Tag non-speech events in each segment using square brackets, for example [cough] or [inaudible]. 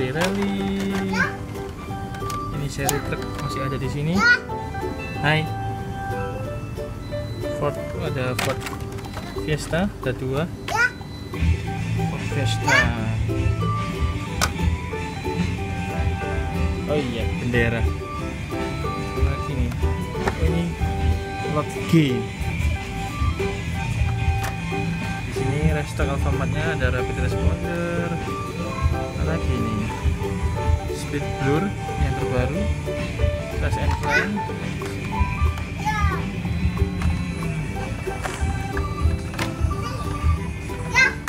dari rally. Ini seri truk masih ada di sini. Hai. Ford ada Ford Fiesta ada dua. Ford Fiesta. Oh iya bendera. Nah, ini. Oh, ini lot G. Di sini restoran alfamatnya ada rapid responder. Lagi nih? Speed Blur yang terbaru. Flash and.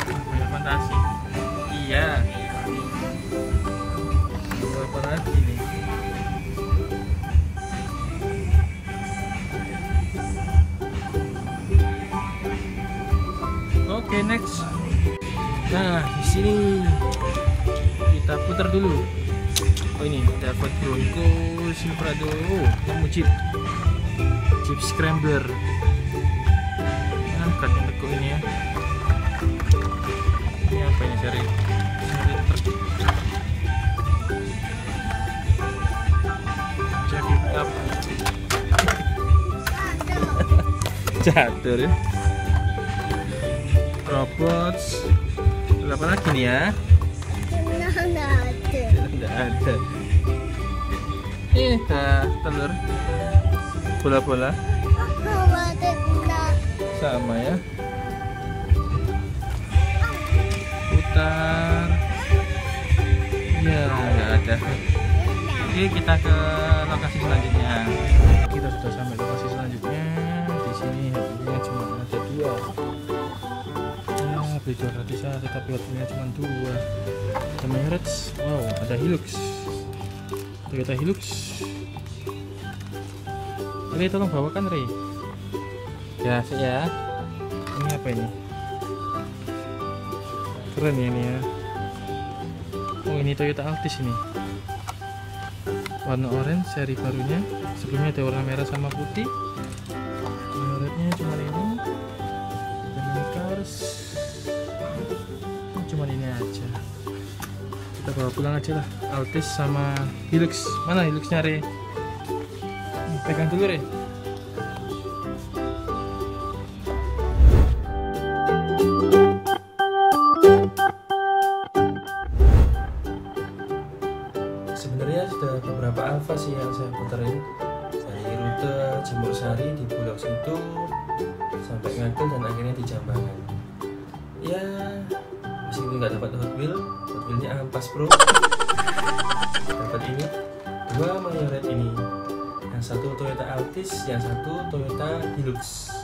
Banyak fantasi. Iya. Lagi nih? Oke, next. Nah, di sini kita putar dulu. Oh ini dapat Bronco Silverado, oh, kamu Jeep, Jeep Scrambler. Kan yang tekuk ini ya. Ini apa ini cari? Cari apa? Catur ya. Robots. Apa lagi nih ya? Tidak ada. Ini dah telur. Bola-bola sama ya. Putar. Ya, nggak ada. Oke, kita ke lokasi selanjutnya. Kita sudah sampai lokasi selanjutnya. Beli dua gratis satu, tapi harganya cuma dua. Ada Emirates, wow, ada Hilux. Toyota Hilux. Ray, tolong bawakan Ray. Ya, sih ya. Ini apa ini? Keren ya ini ya. Oh, ini Toyota Altis ini warna orange seri barunya sebelumnya ada warna merah sama putih aja. Kita bawa pulang aja lah. Altis sama Hilux. Mana Hiluxnya Re Hmm, pegang dulu Re. Sebenarnya sudah beberapa alfa sih yang saya puterin. Dari rute Jemur Sari di Bulog situ sampai Ngagel dan akhirnya di Jambangan. Ya nggak dapat Hot Wheel Hot Wheelnya ampas bro dapat ini dua Mayoret ini yang satu Toyota Altis yang satu Toyota Hilux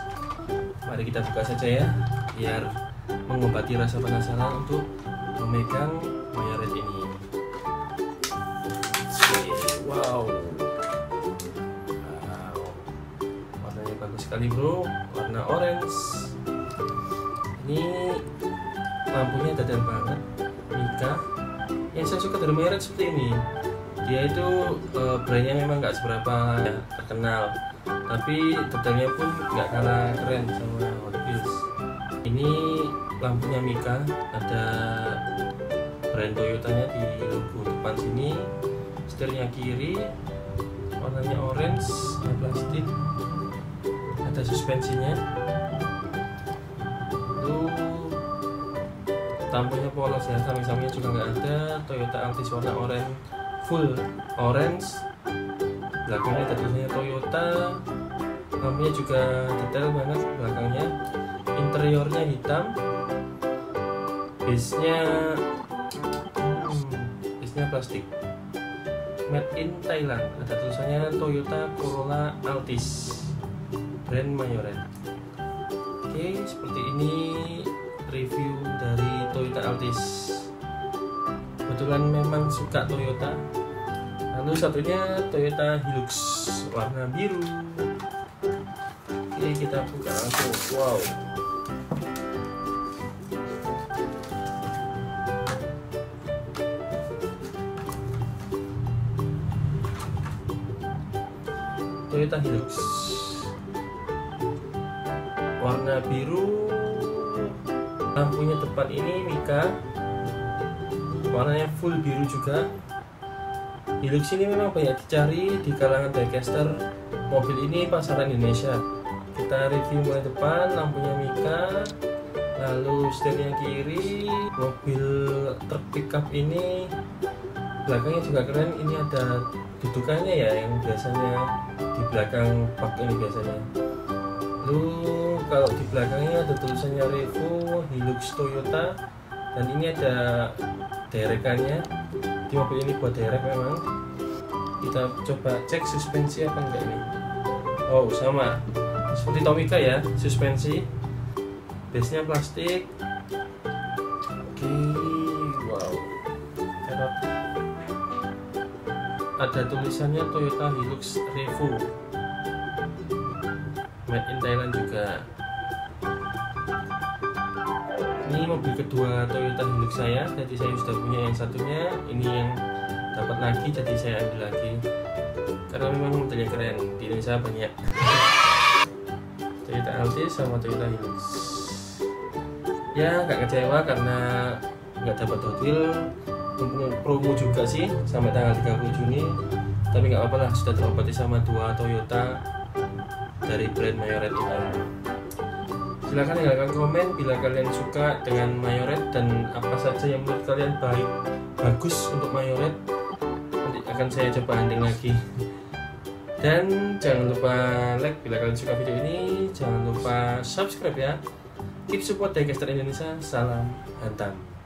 mari kita buka saja ya biar mengobati rasa penasaran untuk memegang Mayoret ini Wow. Wow. Warnanya bagus sekali bro, warna orange. Ini lampunya dadar banget, Mika. Yang saya suka dari Mayoret seperti ini. Dia itu eh, brandnya memang nggak seberapa ya, terkenal, tapi detailnya pun nggak kalah keren sama Hot Wheels. Ini lampunya Mika, ada brand Toyotanya di logo depan sini setirnya kiri warnanya orange plastik ada suspensinya lampunya polos ya samping-sampingnya juga nggak ada. Toyota Altis warna orange full orange. Belakangnya tulisannya Toyota. Lampunya juga detail banget belakangnya. Interiornya hitam. Base-nya hmm, base-nya plastik. Made in Thailand. Ada tulisannya Toyota Corolla Altis. Brand Mayoret. Oke seperti ini review dari Toyota Altis. Kebetulan memang suka Toyota. Lalu satunya Toyota Hilux warna biru. Oke kita buka langsung. Wow. Toyota Hilux. Warna biru lampunya depan ini Mika. Warnanya full biru juga. Hilux ini memang banyak dicari di kalangan diecaster mobil ini pasaran Indonesia. Kita review mulai depan lampunya Mika lalu setirnya kiri mobil truk pickup ini. Belakangnya juga keren ini ada dudukannya ya yang biasanya di belakang bak ini biasanya. Lalu kalau di belakangnya ada tulisannya Revo Hilux Toyota dan ini ada derekannya. Di mobil ini buat derek memang. Kita coba cek suspensi apa enggak ini. Oh sama. Seperti Tomica ya suspensi. Base nya plastik. Oke wow. Terot. ada tulisannya Toyota Hilux Revo. Made in Thailand juga mobil kedua Toyota Hilux saya. Jadi saya sudah punya yang satunya ini yang dapat lagi jadi saya ambil lagi. Karena memang modelnya keren di Indonesia banyak. [laughs] Toyota Altis sama Toyota Hilux. Ya nggak kecewa karena nggak dapat hotel. Promo juga sih sampai tanggal 30 Juni. Tapi nggak apa-apa lah sudah terobati sama dua Toyota dari brand Mayoret silahkan tinggalkan komen bila kalian suka dengan Mayoret dan apa saja yang menurut kalian baik bagus untuk Mayoret. Nanti akan saya coba handling lagi. Dan jangan lupa like bila kalian suka video ini. Jangan lupa subscribe ya. Keep support Daycaster Indonesia. Salam hantam